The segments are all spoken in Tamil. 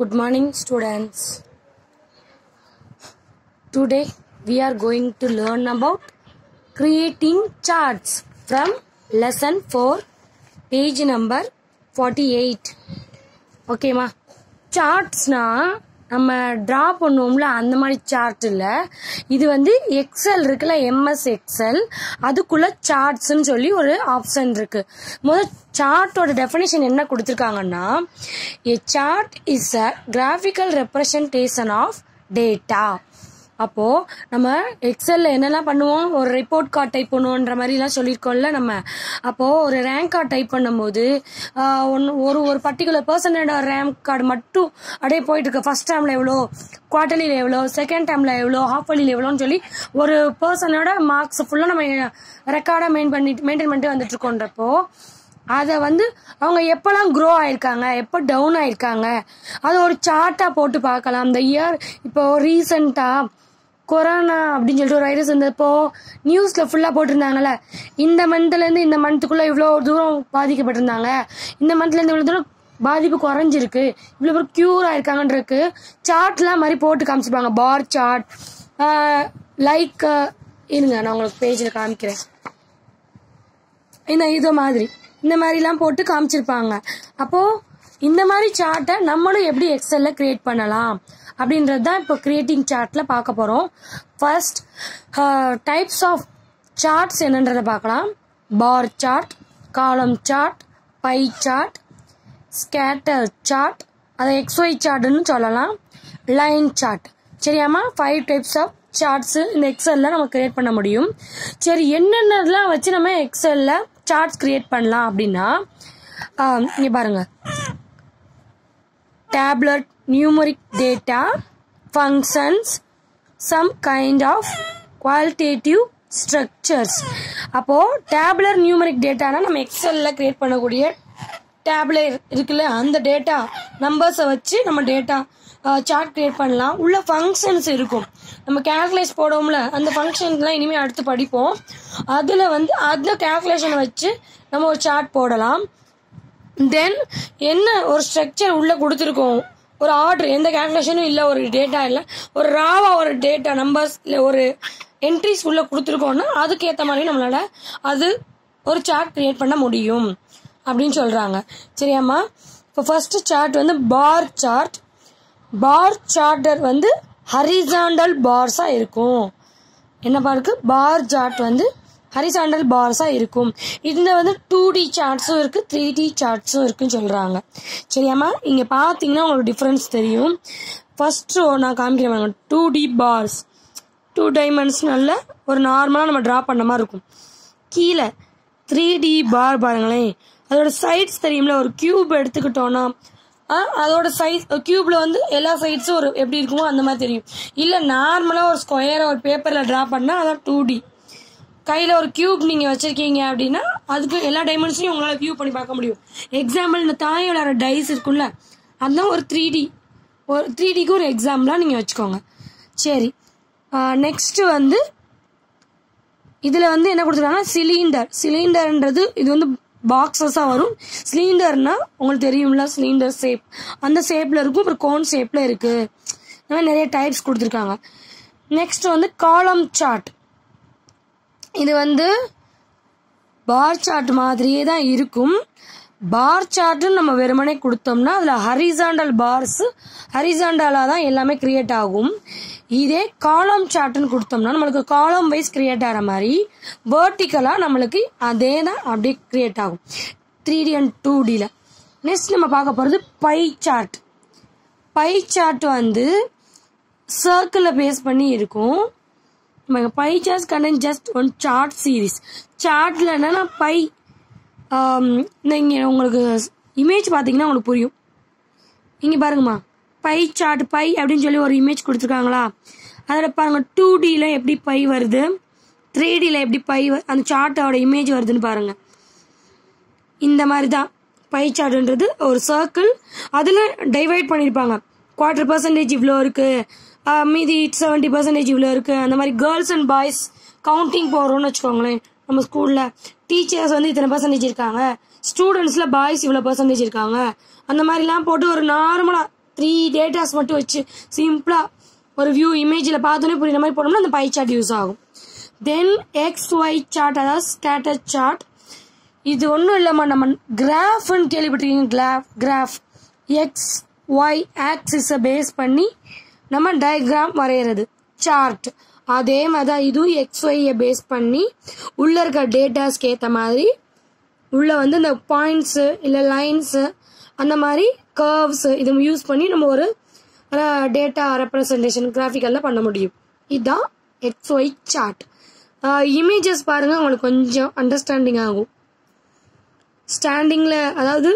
Good morning, students. Today we are going to learn about creating charts from lesson 4, page number 48. Okay, ma. Charts na நம்ம ட்ரா பண்ணுவோம்ல அந்த மாதிரி சார்ட் இல்லை இது வந்து எக்ஸல் இருக்குல்ல எம்எஸ் எக்ஸல் அதுக்குள்ள சார்ட்ஸ்ன்னு சொல்லி ஒரு ஆப்ஷன் இருக்கு. முதல் சார்ட்டோட டெஃபினேஷன் என்ன கொடுத்துருக்காங்கன்னா a chart is a graphical representation of data அப்போ நம்ம எக்ஸல்ல என்னெல்லாம் பண்ணுவோம்? ஒரு ரிப்போர்ட் கார்டு டைப் பண்ணுவோன்ற மாதிரிலாம் சொல்லியிருக்கோம்ல நம்ம. அப்போ ஒரு ரேங்க் கார்டு டைப் பண்ணும்போது ஒன்று ஒரு ஒரு பர்டிகுலர் பர்சனோட ரேங்க் கார்டு மட்டும் அப்படியே போயிட்டு இருக்கு ஃபர்ஸ்ட் டைம்ல எவ்வளோ? குவார்டர்லியில் எவ்வளோ? செகண்ட் டைம்ல எவ்வளோ? ஹாஃப் வழியில் எவ்வளோன்னு சொல்லி ஒரு பர்சனோட மார்க்ஸ் ஃபுல்லாக நம்ம ரெக்கார்டாக மெயின் பண்ணிட்டு மெயின்டைன் பண்ணிட்டு வந்துட்டு அதை வந்து அவங்க எப்போல்லாம் க்ரோ ஆயிருக்காங்க எப்போ டவுன் ஆயிருக்காங்க அதை ஒரு சார்ட்டாக போட்டு பார்க்கலாம். இந்த இயர் இப்போ ரீசண்டாக கொரோனா அப்படின்னு சொல்லிட்டு ஒரு வைரஸ் வந்தப்போ நியூஸில் ஃபுல்லாக போட்டிருந்தாங்கல்ல. இந்த மந்த்லேருந்து இந்த மந்த்துக்குள்ளே இவ்வளோ தூரம் பாதிக்கப்பட்டிருந்தாங்க. இந்த மந்த்லேருந்து இவ்வளோ தூரம் பாதிப்பு குறைஞ்சிருக்கு. இவ்வளோ பேர் க்யூர் ஆயிருக்காங்கன்றிருக்கு சார்ட்லாம் மாதிரி போட்டு காமிச்சிருப்பாங்க. பார் சார்ட் லைக் இருங்க நான் உங்களுக்கு பேஜில் காமிக்கிறேன். இந்த இது மாதிரி. இந்த மாதிரிலாம் போட்டு காமிச்சிருப்பாங்க. அப்போது இந்த மாதிரி சார்ட்டை நம்மளும் எப்படி எக்ஸல்ல கிரியேட் பண்ணலாம் அப்படின்றது தான் இப்போ கிரியேட்டிங் சார்ட்ல பார்க்க போறோம். ஃபர்ஸ்ட் டைப்ஸ் ஆஃப் சார்ட்ஸ் என்னன்றதை பார்க்கலாம். Bar chart column chart pie chart scatter chart அதை எக்ஸ்ஒய் சார்ட்னு சொல்லலாம். லைன் சார்ட் சரியாமா ஃபைவ் டைப்ஸ் ஆஃப் சார்ட்ஸ் இந்த எக்ஸல்ல நம்ம கிரியேட் பண்ண முடியும். சரி என்னென்னலாம் வச்சு நம்ம எக்ஸல்ல சார்ட்ஸ் கிரியேட் பண்ணலாம் அப்படின்னா இங்கே பாருங்கள் பாருங்க. Tabular numeric data functions some kind of qualitative structures அப்போது டேப்லர் நியூமரிக் டேட்டானா நம்ம எக்ஸல்ல க்ரியேட் பண்ணக்கூடிய டேப்லர் இருக்குல்ல அந்த டேட்டா நம்பர்ஸை வச்சு நம்ம டேட்டா சார்ட் க்ரியேட் பண்ணலாம். உள்ள ஃபங்க்ஷன்ஸ் இருக்கும். நம்ம கேல்குலேட் போடுவோம்ல அந்த ஃபங்க்ஷன்ஸ்லாம் இனிமேல் அடுத்து படிப்போம். அதில் வந்து அந்த கேல்குலேஷனை வச்சு நம்ம ஒரு சார்ட் போடலாம். தென் என்ன ஒரு ஸ்ட்ரக்சர் உள்ள கொடுத்துருக்கோம்? ஒரு ஆர்டர் எந்த கேல்குலேஷனும் இல்லை ஒரு டேட்டா இல்லை. ஒரு ராவா ஒரு டேட்டா நம்பர்ஸ் இல்லை ஒரு என்ட்ரிஸ் உள்ள கொடுத்துருக்கோம்னா அதுக்கேற்ற மாதிரி நம்மளால அது ஒரு சார்ட் கிரியேட் பண்ண முடியும். அப்படின்னு சொல்றாங்க. சரியாம்மா? இப்போ ஃபர்ஸ்ட் சார்ட் வந்து பார் சார்ட் பார் சார்ட்டர் வந்து ஹரிசாண்டல் பார்ஸா இருக்கும். என்னப்பா இருக்கு? பார் சார்ட் வந்து ஹரிசாண்டல் பார்ஸாக இருக்கும். இதில் வந்து டூ டி சார்ட்ஸும் இருக்குது த்ரீ டி சார்ட்ஸும் இருக்குன்னு சொல்கிறாங்க சரியாம்மா? இங்கே பார்த்தீங்கன்னா உங்களுக்கு டிஃப்ரென்ஸ் தெரியும். ஃபஸ்ட்டு நான் காமிக்கிறேன் டூ டி பார்ஸ் டூ டைமென்ஷனல்ல ஒரு நார்மலாக நம்ம ட்ரா பண்ண மாதிரி இருக்கும். கீழே த்ரீ டி பார் பாருங்களேன். அதோட சைட்ஸ் தெரியும்ல ஒரு கியூப் எடுத்துக்கிட்டோன்னா அதோட சைஸ் கியூப்பில் வந்து எல்லா சைட்ஸும் ஒரு எப்படி இருக்குமோ அந்த மாதிரி தெரியும். இல்லை நார்மலாக ஒரு ஸ்கொயரை ஒரு பேப்பரில் ட்ரா பண்ணால் அதான் டூ டி கையில் ஒரு கியூப் நீங்கள் வச்சுருக்கீங்க அப்படின்னா அதுக்கு எல்லா டைமென்ஷனையும் உங்களால் வியூ பண்ணி பார்க்க முடியும். எக்ஸாம்பிள் இந்த தாய் விளையாடுற டைஸ் இருக்குல்ல அதுதான் ஒரு த்ரீ டி ஒரு த்ரீ டிக்கு ஒரு எக்ஸாம்பிளாக நீங்கள் வச்சுக்கோங்க. சரி. நெக்ஸ்ட்டு வந்து இதில் வந்து என்ன கொடுத்துருக்காங்க சிலிண்டர் சிலிண்டர்ன்றது இது வந்து பாக்ஸஸாக வரும். சிலிண்டர்னா உங்களுக்கு தெரியும்ல சிலிண்டர் ஷேப் அந்த ஷேப்பில் இருக்கும் அப்புறம் கோன் ஷேப்பில் இருக்குது இந்த மாதிரி நிறைய டைப்ஸ் கொடுத்துருக்காங்க. நெக்ஸ்ட் வந்து காலம் சார்ட் இது வந்து பார் சார்ட் மாதிரியே தான் இருக்கும். பார் சார்ட்டுன்னு நம்ம வெறுமனே கொடுத்தோம்னா அதில் ஹரிசாண்டல் பார்ஸ் ஹரிசாண்டலாக தான் எல்லாமே கிரியேட் ஆகும். இதே காலம் சார்ட்டுன்னு கொடுத்தோம்னா நம்மளுக்கு காலம் வைஸ் கிரியேட் ஆகிற மாதிரி வேர்ட்டிக்கலாக நம்மளுக்கு அதே தான் அப்படியே கிரியேட் ஆகும். த்ரீ டி அண்ட் டூ டியில் நெக்ஸ்ட் நம்ம பார்க்க போகிறது பை சார்ட் பை சார்ட் வந்து சர்க்கிளை பேஸ் பண்ணி இருக்கும். Pie chart contain just one chart series சார்ட்ல என்னன்னா பை நீங்கள் உங்களுக்கு இமேஜ் பார்த்தீங்கன்னா உங்களுக்கு புரியும். இங்கே பாருங்கம்மா. பை சார்ட் பை அப்படின்னு சொல்லி ஒரு இமேஜ் கொடுத்துருக்காங்களா? அதில் பாருங்க டூ டியில் எப்படி பை வருது? த்ரீ டியில் எப்படி பை அந்த சார்ட்டோட இமேஜ் வருதுன்னு பாருங்கள் இந்த மாதிரி தான் பை சார்ட்ன்றது ஒரு சர்க்கிள் அதில் டைவைட் பண்ணியிருப்பாங்க. குவார்டர் பர்சன்டேஜ் இவ்வளோ இருக்கு. மீதி செவன்ட்டி பர்சன்டேஜ் இவ்வளோ இருக்குது அந்த மாதிரி கேர்ள்ஸ் அண்ட் பாய்ஸ் கவுண்டிங் போகிறோம்னு வச்சுக்கோங்களேன் நம்ம ஸ்கூலில் டீச்சர்ஸ் வந்து இத்தனை பர்சன்டேஜ் இருக்காங்க. ஸ்டூடெண்ட்ஸில் பாய்ஸ் இவ்வளோ பர்சன்டேஜ் இருக்காங்க. அந்த மாதிரிலாம் போட்டு ஒரு நார்மலாக த்ரீ டேட்டாஸ் மட்டும் வச்சு சிம்பிளாக ஒரு வியூ இமேஜில் பார்த்தோன்னே புரியுற மாதிரி போனோம்னா அந்த பை சார்ட் யூஸ் ஆகும். தென் எக்ஸ் ஒய் சார்ட் அதாவது ஸ்கேட்டர் சார்ட் இது ஒன்றும் இல்லாமல் நம்ம கிராஃப்னு கேள்விப்பட்டிருக்கீங்க? கிராஃப் கிராஃப் எக்ஸ் ஒய் ஆக்சிஸை பேஸ் பண்ணி நம்ம டயக்ராம் வரைகிறது சார்ட் அதே மாதிரி தான் இதுவும் எக்ஸ்ஒய்யை பேஸ் பண்ணி உள்ளே இருக்க டேட்டாஸ்க்கு ஏற்ற மாதிரி உள்ளே வந்து இந்த பாயிண்ட்ஸு இல்லை லைன்ஸு அந்த மாதிரி கர்வ்ஸு இது யூஸ் பண்ணி நம்ம ஒரு டேட்டா ரெப்ரசன்டேஷன் கிராஃபிக்கலில் பண்ண முடியும். இதுதான் எக்ஸ் ஒய் சார்ட் இமேஜஸ் பாருங்கள் உங்களுக்கு கொஞ்சம் அண்டர்ஸ்டாண்டிங் ஆகும். ஸ்டாண்டிங்கில் அதாவது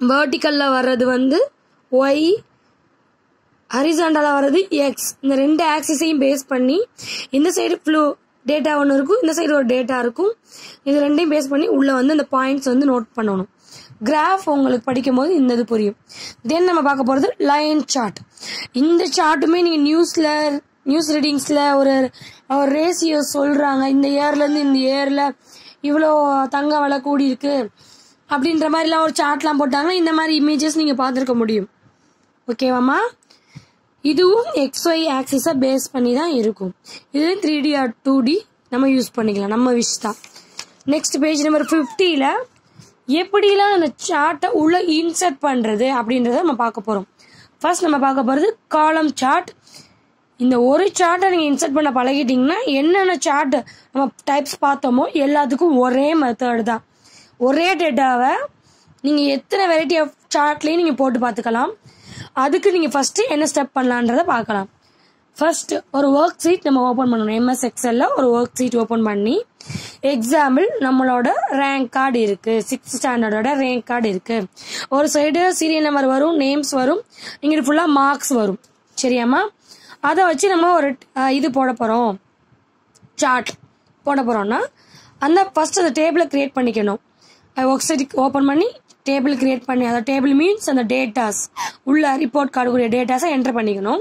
வேர்ட்டிக்கலில் வர்றது வந்து ஒய் ஹரிசாண்டலாக வர்றது எக்ஸ் இந்த ரெண்டு ஆக்சிஸையும் பேஸ் பண்ணி இந்த சைடு ஃப்ளூ டேட்டா ஒன்று இருக்கும் இந்த சைடு ஒரு டேட்டா இருக்கும். இது ரெண்டையும் பேஸ் பண்ணி உள்ளே வந்து அந்த பாயிண்ட்ஸ் வந்து நோட் பண்ணணும். கிராஃப் உங்களுக்கு படிக்கும் போது இந்த இது புரியும். தென் நம்ம பார்க்க போகிறது லைன் சார்ட் இந்த சார்ட்டுமே நீங்கள் நியூஸில் நியூஸ் ரீடிங்ஸில் ஒரு ஒரு ரேசியோ சொல்கிறாங்க இந்த இயர்லேருந்து இந்த இயரில் இவ்வளோ தங்க விலை கூடி இருக்கு அப்படின்ற மாதிரிலாம் ஒரு சார்ட்லாம் போட்டாங்கன்னா இந்த மாதிரி இமேஜஸ் நீங்கள் பார்த்துருக்க முடியும். ஓகேவாம்மா இதுவும் எக்ஸ்ஒய் ஆக்சிஸை பேஸ் பண்ணி தான் இருக்கும். இது three D or two D நம்ம யூஸ் பண்ணிக்கலாம். நம்ம விஷ் தான். நெக்ஸ்ட் பேஜ் நம்பர் ஃபிஃப்டியில் எப்படிலாம் அந்த சார்ட்டை உள்ளே இன்சர்ட் பண்ணுறது அப்படின்றத நம்ம பார்க்க போகிறோம் ஃபர்ஸ்ட் நம்ம பார்க்க போகிறது காலம் சார்ட் இந்த ஒரு சார்ட்டை நீங்கள் இன்சர்ட் பண்ண பழகிட்டிங்கன்னா என்னென்ன சார்ட் நம்ம டைப்ஸ் பார்த்தோமோ எல்லாத்துக்கும் ஒரே மெத்தட் தான். ஒரே டேட்டாவை நீங்கள் எத்தனை வெரைட்டி ஆஃப் சார்ட்லேயும் நீங்கள் போட்டு பார்த்துக்கலாம். அதுக்கு நீங்கள் ஃபஸ்ட்டு என்ன ஸ்டெப் பண்ணலான்றதை பார்க்கலாம். ஃபர்ஸ்ட் ஒரு ஒர்க் சீட் நம்ம ஓப்பன் பண்ணணும். எம்எஸ் எக்ஸல்ல ஒரு ஒர்க் சீட் ஓப்பன் பண்ணி எக்ஸாம்பிள் நம்மளோட ரேங்க் கார்டு இருக்கு. சிக்ஸ்த் ஸ்டாண்டர்டோட ரேங்க் கார்டு இருக்கு. ஒரு சைடு சீரியல் நம்பர் வரும் நேம்ஸ் வரும் இங்கிட்டு ஃபுல்லாக மார்க்ஸ் வரும். சரியாம்மா? அதை வச்சு நம்ம ஒரு இது போட போகிறோம் சார்ட் போட போகிறோம்னா அந்த ஃபர்ஸ்ட் அந்த டேபிளை கிரியேட் பண்ணிக்கணும். ஒர்க் ஷீட் ஓப்பன் பண்ணி டேபிள் கிரியேட் பண்ணி அந்த டேபிள் மீன்ஸ் அந்த டேட்டாஸ் உள்ள ரிப்போர்ட் கார்டுக்குரிய டேட்டாஸை என்டர் பண்ணிக்கணும்.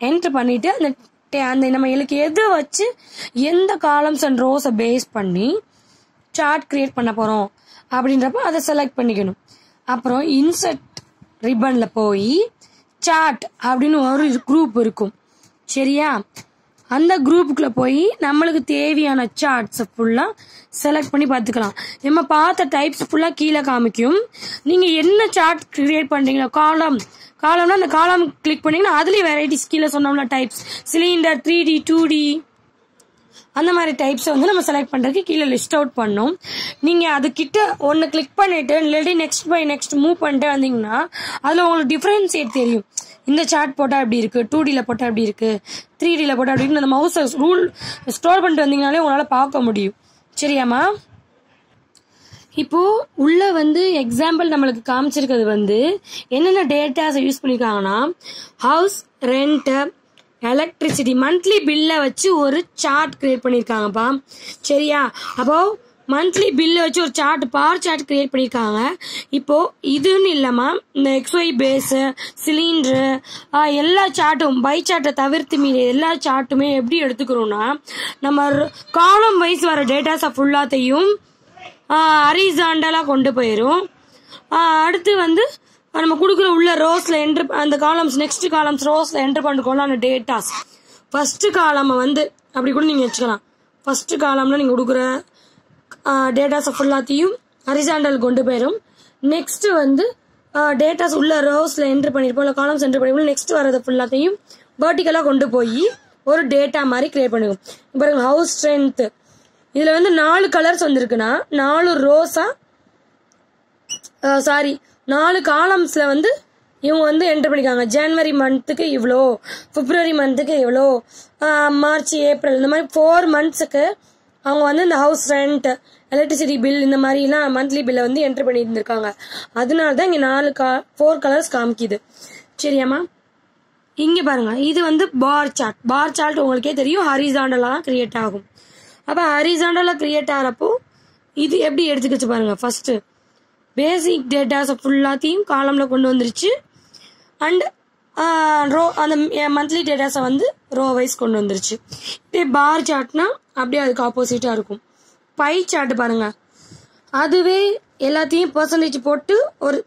என்டர் பண்ணிட்டு அந்த டே அந்த நம்ம எனக்கு எது வச்சு எந்த காலம்ஸ் அண்ட் ரோஸை பேஸ் பண்ணி சார்ட் கிரியேட் பண்ண போகிறோம் அப்படின்றப்ப அதை செலக்ட் பண்ணிக்கணும். அப்புறம் இன்சர்ட் ரிப்பனில் போய் சார்ட் அப்படின்னு ஒரு குரூப் இருக்கும். சரியா? அந்த குரூப்புக்குள்ள போய் நம்மளுக்கு தேவையான சார்ட்ஸை ஃபுல்லாக செலக்ட் பண்ணி பார்த்துக்கலாம். நம்ம பார்த்த டைப்ஸ் ஃபுல்லாக கீழே காமிக்கும். நீங்கள் என்ன சார்ட் கிரியேட் பண்ணுறீங்களோ காலம் காலம்னா அந்த காலம் கிளிக் பண்ணீங்கன்னா அதுலேயும் வெரைட்டிஸ் கீழே சொன்னோம்ல types cylinder three D two D அந்த மாதிரி டைப்ஸை வந்து நம்ம செலக்ட் பண்ணுறதுக்கு கீழே லிஸ்ட் அவுட் பண்ணோம். நீங்கள் அதுக்கிட்ட ஒன்று கிளிக் பண்ணிட்டு இல்லாட்டி நெக்ஸ்ட் பை நெக்ஸ்ட் மூவ் பண்ணிட்டு வந்தீங்கன்னா அதில் உங்களுக்கு டிஃப்ரென்ஷியேட் தெரியும். இந்த சார்ட் போட்டால் எப்படி இருக்குது டூ டியில் போட்டால் எப்படி இருக்குது த்ரீ டியில் போட்டால் எப்படி இருக்குன்னு அந்த மவுஸை ரூல் ஸ்டோர் பண்ணிட்டு வந்தீங்கனாலே உங்களால் பார்க்க முடியும். சரியாம்மா இப்போ உள்ள வந்து எக்ஸாம்பிள் நம்மளுக்கு காமிச்சிருக்கிறது வந்து என்னென்ன டேட்டாஸை யூஸ் பண்ணியிருக்காங்கன்னா ஹவுஸ் ரெண்ட் எலக்ட்ரிசிட்டி மந்த்லி பில்லை வச்சு ஒரு சார்ட் கிரியேட் பண்ணியிருக்காங்கப்பா சரியா? அப்போ மந்த்லி பில்லை வச்சு ஒரு சார்ட் பார் சார்ட் கிரியேட் பண்ணியிருக்காங்க இப்போ இதுன்னு இல்லாமல் இந்த எக்ஸ்ஒய் பேஸு சிலிண்ட்ரு எல்லா சார்ட்டும் பை சார்ட்டை தவிர்த்து மீறி எல்லா சார்ட்டுமே எப்படி எடுத்துக்கிறோம்னா நம்ம காலம் வைஸ் வர டேட்டாஸை ஃபுல்லாத்தையும் அரிசாண்டலாக கொண்டு போயிடும் அடுத்து வந்து நம்ம கொடுக்குற உள்ள ரோஸில் என்ட்ரு அந்த காலம்ஸ் நெக்ஸ்ட் காலம்ஸ் ரோஸில் என்ட்ரு பண்ணிக்கோல அந்த டேட்டாஸ் ஃபஸ்ட்டு காலம் வந்து அப்படி கூட நீங்கள் வச்சுக்கலாம். ஃபஸ்ட்டு காலம்ல நீங்கள் கொடுக்குற டேட்டாஸை ஃபுல்லாத்தையும் ஹரிசாண்டல் கொண்டு போயிடும் நெக்ஸ்ட் வந்து டேட்டாஸ் உள்ள ரோஸில் என்ட்ரு பண்ணியிருப்போம் இல்லை காலம்ஸ் என்ட்ரு பண்ணிருப்போம் நெக்ஸ்ட் வரது ஃபுல்லாத்தையும் வேர்ட்டிக்கலாக கொண்டு போய் ஒரு டேட்டா மாதிரி கிரியேட் பண்ணிக்கும். இப்போ பாருங்க ஹவுஸ் ஸ்ட்ரென்த்து இதில் வந்து நாலு கலர்ஸ் வந்திருக்குன்னா நாலு ரோஸா சாரி நாலு காலம்ஸில் வந்து இவங்க வந்து என்டர் பண்ணிக்காங்க ஜனவரி மந்த்துக்கு இவ்வளோ பிப்ரவரி மந்த்துக்கு இவ்வளோ மார்ச் ஏப்ரல் இந்த மாதிரி ஃபோர் மந்த்ஸுக்கு அவங்க வந்து இந்த ஹவுஸ் ரெண்ட் எலக்ட்ரிசிட்டி பில் இந்த மாதிரிலாம் மந்த்லி பில்லை வந்து என்ட்ரு பண்ணி இருந்திருக்காங்க அதனால தான் இங்கே நாலு கா ஃபோர் கலர்ஸ் காமிக்குது. சரியாம்மா? இங்கே பாருங்க. இது வந்து பார் சார்ட் பார் சார்ட் உங்களுக்கே தெரியும். ஹரிசாண்டலாக தான் கிரியேட் ஆகும். அப்போ ஹரிசாண்டலாக கிரியேட் ஆகிறப்போ இது எப்படி எடுத்துக்கிச்சு பாருங்க. ஃபர்ஸ்ட் பேசிக் டேட்டாஸை ஃபுல்லாத்தையும் காலமில் கொண்டு வந்துருச்சு. அண்ட் ரோ அந்த மந்த்லி டேட்டாஸை வந்து ரோ வைஸ் கொண்டு வந்துருச்சு. இதே பார் சார்ட்னா அப்படியே அதுக்கு ஆப்போசிட்டாக இருக்கும். பை சார்ட் பாருங்க. அதுவே எல்லாத்தையும் பர்சன்டேஜ் போட்டு ஒரு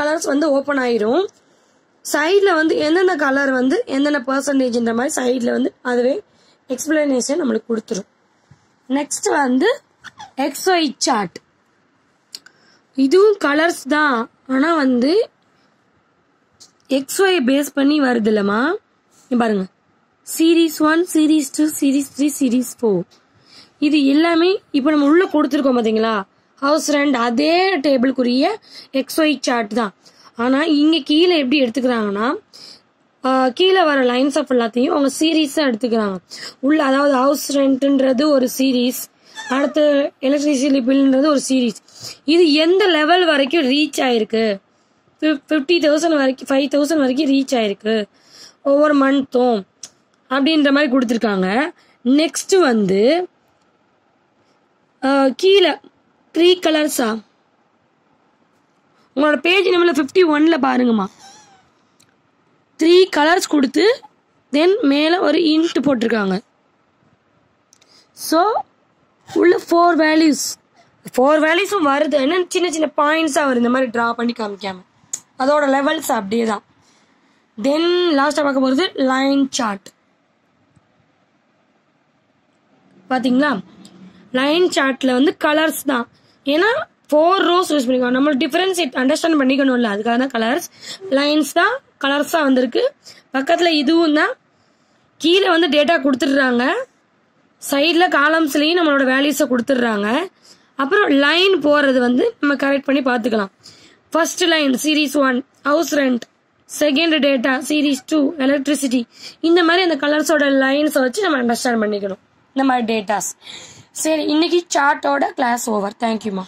கலர்ஸ் வந்து ஓப்பன் ஆயிரும். சைடில் வந்து எந்தெந்த கலர் வந்து எந்தெந்த பர்சன்டேஜ்ன்ற மாதிரி சைடில் வந்து அதுவே எக்ஸ்பிளனேஷன் நம்மளுக்கு கொடுத்துரும். நெக்ஸ்ட் வந்து எக்ஸ்ஒய் சார்ட் இதுவும் கலர்ஸ் தான். ஆனால் வந்து எக்ஸ்ஒய் பேஸ் பண்ணி வருது இல்லைம்மா பாருங்கள் series one series two series three series four இது எல்லாமே இப்போ நம்ம உள்ளே கொடுத்துருக்கோம் பார்த்தீங்களா ஹவுஸ் ரெண்ட் அதே டேபிளுக்குரிய எக்ஸ்ஒய் சார்ட் தான். ஆனால் இங்கே கீழே எப்படி எடுத்துக்கிறாங்கன்னா கீழே வர லைன்ஸ் ஆஃப் எல்லாத்தையும் அவங்க சீரீஸாக எடுத்துக்கிறாங்க. உள்ள அதாவது ஹவுஸ் ரெண்ட்ன்றது ஒரு சீரீஸ் அடுத்து எலக்ட்ரிசிட்டி பில்ன்றது ஒரு சீரீஸ் இது எந்த லெவல் வரைக்கும் ரீச் ஆயிருக்கு? ஃபிஃப்டி தௌசண்ட் வரைக்கும் ஃபைவ் தௌசண்ட் வரைக்கும் ரீச் ஆயிருக்கு. ஒவ்வொரு மந்த்தும் அப்படின்ற மாதிரி கொடுத்துருக்காங்க. நெக்ஸ்ட் வந்து கீழே த்ரீ கலர்ஸா உங்களோட பேஜ் நம்பர் ஃபிஃப்டி ஒன்ல பாருங்கம்மா. த்ரீ கலர்ஸ் கொடுத்து தென் மேலே ஒரு இன்ட் போட்டிருக்காங்க. ஸோ உள்ள ஃபோர் வேல்யூஸ் ஃபோர் வேல்யூஸும் வருது. என்ன சின்ன சின்ன பாயிண்ட்ஸாக வருது. இந்த மாதிரி ட்ரா பண்ணி காமிக்காம. அதோட லெவல்ஸ் அப்படியே தான் தென் லாஸ்ட்டாக பார்க்க போகிறது லைன் சார்ட் பார்த்தீங்களா லைன் சார்ட்ல வந்து கலர்ஸ் தான். ஏன்னா ஃபோர் ரோஸ் யூஸ் பண்ணிக்கணும். நம்ம டிஃபரன்ஸ் அண்டர்ஸ்டாண்ட் பண்ணிக்கணும்ல அதுக்காக தான் கலர்ஸ் லைன்ஸ் தான் கலர்ஸாக வந்திருக்கு. பக்கத்தில் இதுவும் தான். கீழே வந்து டேட்டா கொடுத்துடுறாங்க. சைடில் காலம்ஸ்லேயும் நம்மளோட வேல்யூஸை கொடுத்துட்றாங்க. அப்புறம் லைன் போகிறது வந்து நம்ம கரெக்ட் பண்ணி பார்த்துக்கலாம். First line series one house rent second data series two electricity இந்த மாதிரி அந்த கலர்ஸோட லைன்ஸை வச்சு நம்ம அண்டர்ஸ்டாண்ட் பண்ணிக்கணும். இந்த மாதிரி டேட்டாஸ் சரி இன்னைக்கு சார்ட்டோட கிளாஸ் ஓவர் தேங்க்யூமா